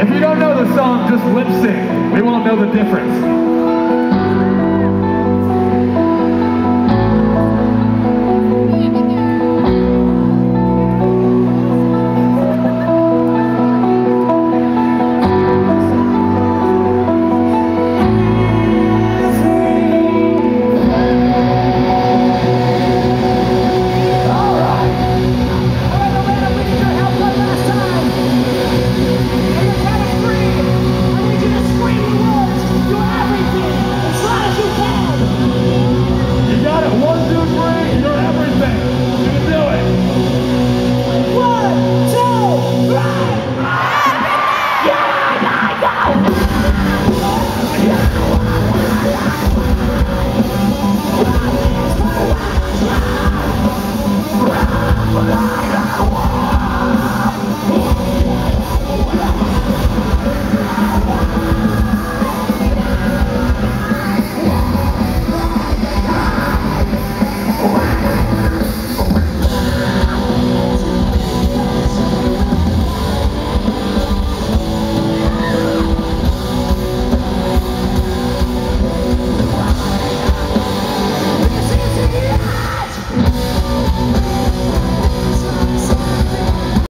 If you don't know the song, just lip sync. We won't know the difference.